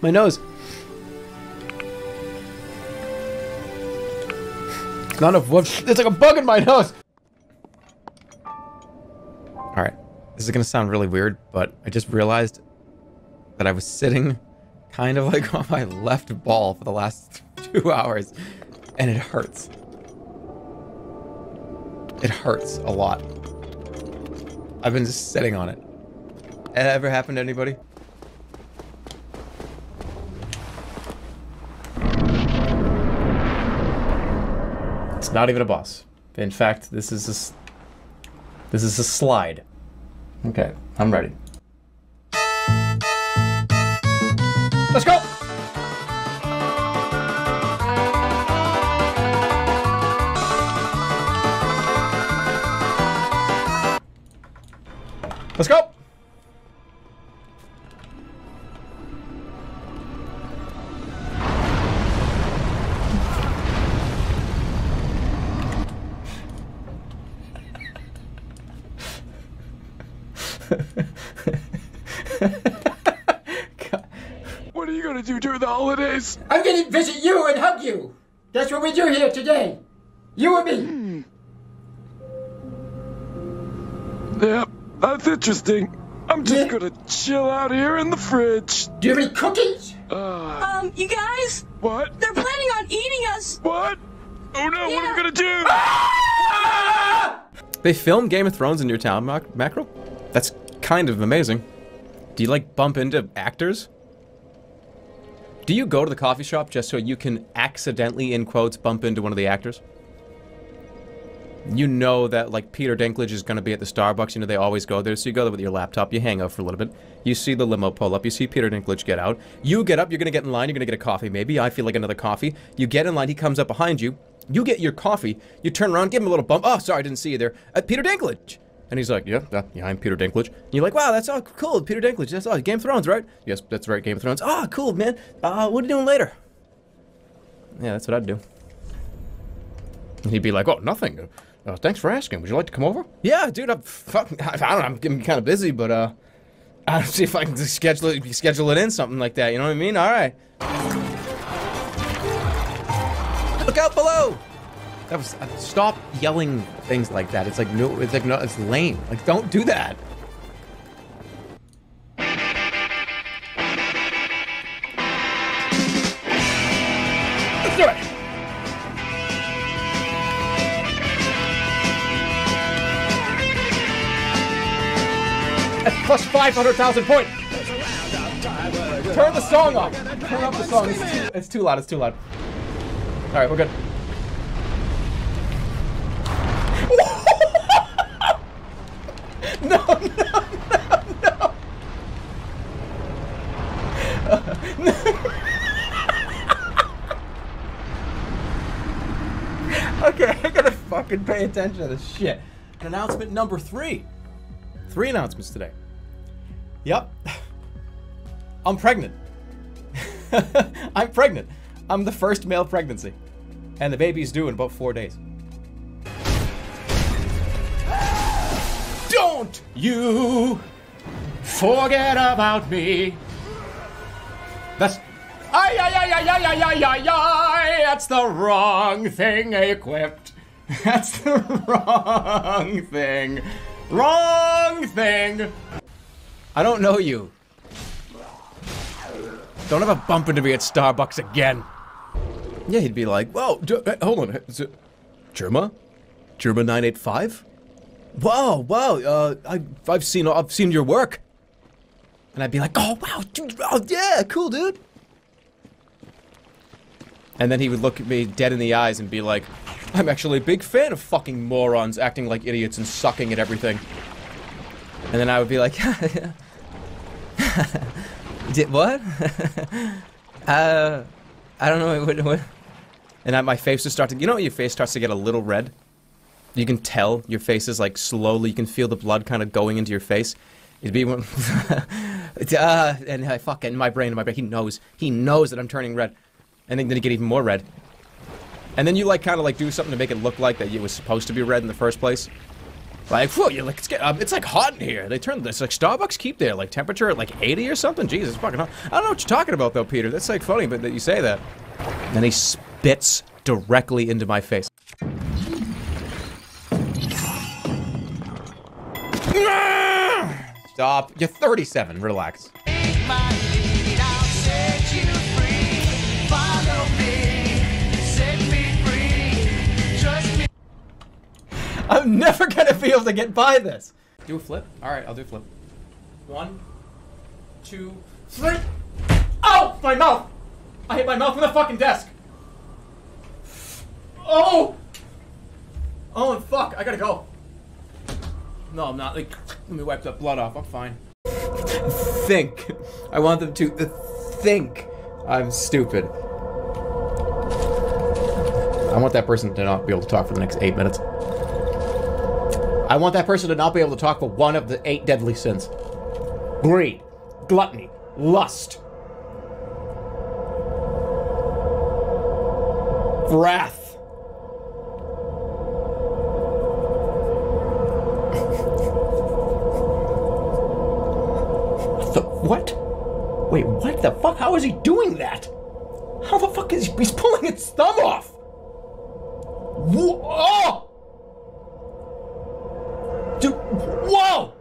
My nose. Not enough whoops. There's like a bug in my nose. Alright. This is gonna sound really weird, but I just realized that I was sitting kind of like on my left ball for the last two hours, and it hurts. It hurts a lot. I've been just sitting on it. Ever happened to anybody? It's not even a boss. In fact, this is a, this is a slide. Okay, I'm ready. Let's go! Let's go! What you gonna do during the holidays? I'm gonna visit you and hug you. That's what we do here today. You and me. Yep, that's interesting. I'm just Yeah. gonna chill out here in the fridge. Do you have any cookies? Uh, Um, you guys, what? they're planning on eating us. What? Oh no, what am I gonna do? They filmed Game of Thrones in your town, Mac- Macro? That's kind of amazing. Do you like bump into actors? Do you go to the coffee shop just so you can accidentally, in quotes, bump into one of the actors? You know that, like, Peter Dinklage is gonna be at the Starbucks, you know, they always go there, so you go there with your laptop, you hang out for a little bit, you see the limo pull up, you see Peter Dinklage get out, you get up, you're gonna get in line, you're gonna get a coffee, maybe, I feel like another coffee, you get in line, he comes up behind you, you get your coffee, you turn around, give him a little bump, oh, sorry, I didn't see you there, uh, Peter Dinklage! And he's like, yeah, yeah, I'm Peter Dinklage. And you're like, wow, that's all cool, Peter Dinklage, that's all, Game of Thrones, right? Yes, that's right, Game of Thrones. Ah, cool, man, uh, what are you doing later? Yeah, that's what I'd do. And he'd be like, "Oh, nothing. Uh, thanks for asking. Would you like to come over?" Yeah, dude. I'm fuck, I don't know. I'm, I'm kind of busy, but uh, I'll see if I can schedule it, schedule it in something like that. You know what I mean? All right. Look out below. That was uh, stop yelling things like that. It's like no. It's like no. It's lame. Like don't do that. Let's do it. Plus 500,000 points. Turn the song off. Turn up the song. It's too, it's too loud. It's too loud. All right, we're good. no, no, no, no. okay, I gotta fucking pay attention to this shit. Announcement number three. Three announcements today. Yep. I'm pregnant. I'm pregnant. I'm the first male pregnancy. And the baby's due in about four days. Don't you forget about me. That's. Ay, ay, ay, ay, ay, ay, ay, ay, ay, that's the wrong thing equipped. That's the wrong thing. Wrong thing. I don't know you. Don't ever bump into me at Starbucks again. Yeah, he'd be like, "Whoa, hold on, is it Jerma? Jerma nine eight five? Wow, wow, uh, I, I've seen, I've seen your work." And I'd be like, "Oh wow, dude, oh yeah, cool, dude." And then he would look at me dead in the eyes and be like, I'm actually a big fan of fucking morons acting like idiots and sucking at everything. And then I would be like, Did what? uh, I don't know what, what. And I, my face would start to, you know, your face starts to get a little red. You can tell your face is like slowly. You can feel the blood kind of going into your face. It'd be one, uh, and I fucking my brain, my brain. He knows. He knows that I'm turning red, and then, you get even more red. And then you like kind of like do something to make it look like that it was supposed to be red in the first place. Like, whoa, you're like, it's, get, um, it's like hot in here. They turn this like Starbucks keep their like temperature at like 80 or something. Jesus, fucking hot. I don't know what you're talking about though, Peter. That's like funny, but that you say that. And he spits directly into my face. Stop. You're 37. Relax. I'm never gonna be able to get by this. Do a flip? Alright, I'll do a flip. One, two, three. Oh! My mouth! I hit my mouth on the fucking desk! Oh! Oh, and fuck, I gotta go. No, I'm not. Like, let me wipe that blood off. I'm fine. think. I want them to think I'm stupid. I want that person to not be able to talk for the next eight minutes. I want that person to not be able to talk for one of the eight deadly sins greed, gluttony, lust, wrath. The, what? Wait, what the fuck? How is he doing that? How the fuck is he? He's pulling its thumb off! Whoa! Oh! Dude, whoa!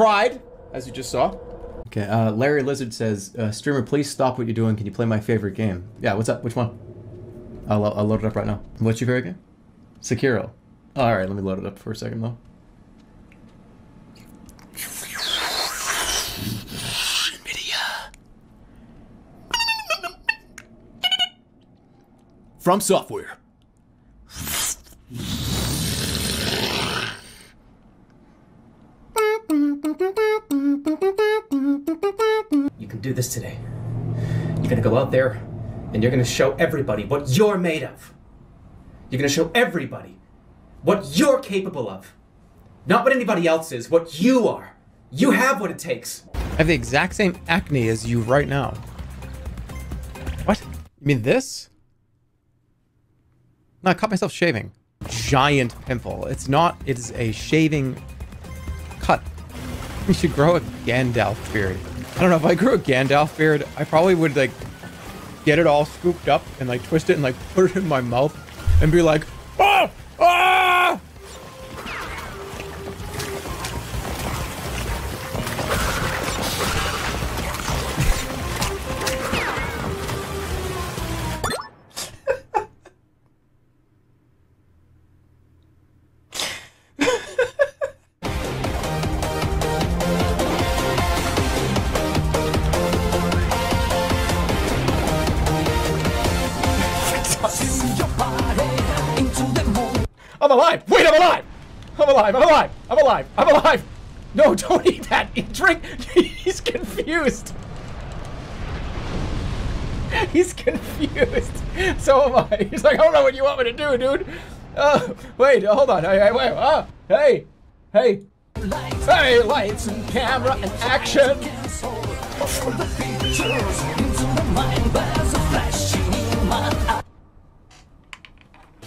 Pride, as you just saw. Okay, uh, Larry Lizard says, uh, streamer, please stop what you're doing. Can you play my favorite game? Yeah, what's up? Which one? I'll, I'll load it up right now. What's your favorite game? Sekiro. Alright, let me load it up for a second though. From software. Do this today. You're gonna go out there and you're gonna show everybody what you're made of. You're gonna show everybody what you're capable of. Not what anybody else is, what you are. You have what it takes. I have the exact same acne as you right now. What? You mean this? No, I caught myself shaving. Giant pimple. It's not, it is a shaving cut. You should grow a Gandalf beard. I don't know, if I grew a Gandalf beard, I probably would like get it all scooped up and like twist it and like put it in my mouth and be like, ah! I'm alive! Wait, I'm alive! I'm alive, I'm alive, I'm alive, I'm alive! No, don't eat that! Eat, drink! He's confused! He's confused! So am I. He's like, I don't know what you want me to do, dude! Uh, wait, hold on. Hey, wait, uh, hey! Hey! Hey, lights and camera and action!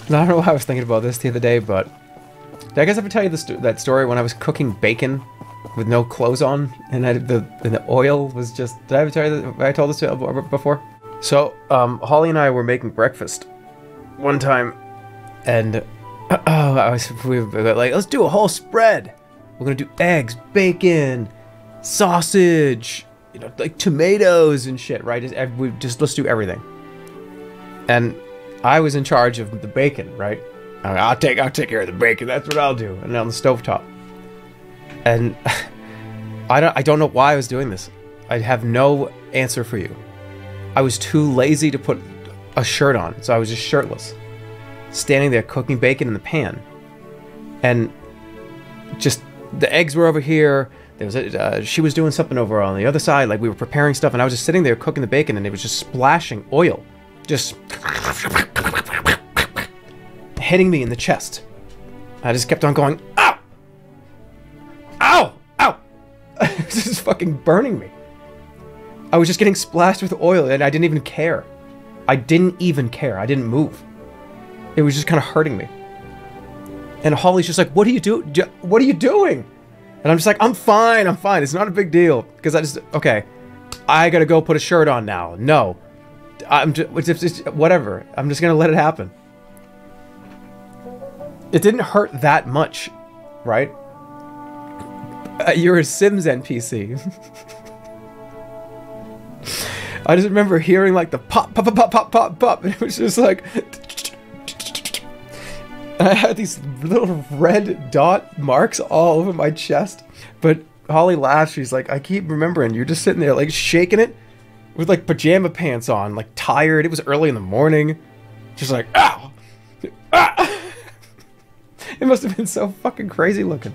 I don't know why I was thinking about this the other day, but did I guys ever tell you that story when I was cooking bacon with no clothes on, and I, the and the oil was just? Did I ever tell you that? I told this to you before. So, um, Holly and I were making breakfast one time, and oh, I was we were like, let's do a whole spread. We're gonna do eggs, bacon, sausage, you know, like tomatoes and shit, right? Just, we just let's do everything. And I was in charge of the bacon, right? I- I'll take I'll take care of the bacon. That's what I'll do. And on the stovetop. And I don't I don't know why I was doing this. I have no answer for you. I was too lazy to put a shirt on, so I was just shirtless, standing there cooking bacon in the pan, and just the eggs were over here. There was a, uh, she was doing something over on the other side, like we were preparing stuff, and I was just sitting there cooking the bacon, and it was just splashing oil, just hitting me in the chest. I just kept on going, ow, ow, ow. this is fucking burning me. I was just getting splashed with oil, and I didn't even care. I didn't even care. I didn't move. It was just kind of hurting me. And Holly's just like, "What are you do? What are you doing?" And I'm just like, "I'm fine. I'm fine. It's not a big deal." Because I just okay, I gotta go put a shirt on now. No, I'm just it's, it's, whatever. I'm just gonna let it happen. It didn't hurt that much, right? Uh, you're a Sims NPC. I just remember hearing like the pop, pop, pop, pop, pop, pop, and it was just like. I had these little red dot marks all over my chest. But Holly laughs. She's like, I keep remembering you're just sitting there like shaking it with like pajama pants on, like tired. It was early in the morning. Just like, ow! Ah! It must have been so fucking crazy looking.